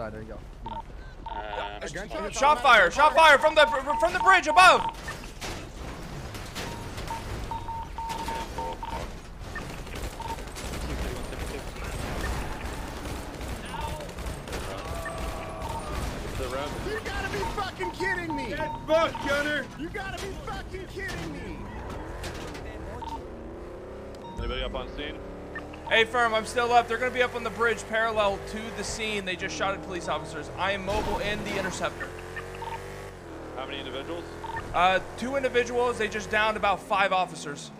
side. There you go. Uh, gunshot? Shot fire! Shot fire from the from the bridge above! You gotta be fucking kidding me! Get fucked, Gunner! You gotta be fucking kidding me! Anybody up on scene? Hey, firm, I'm still up. They're gonna be up on the bridge parallel to the scene. They just shot at police officers. I am mobile in the interceptor. How many individuals? Uh, two individuals. They just downed about five officers.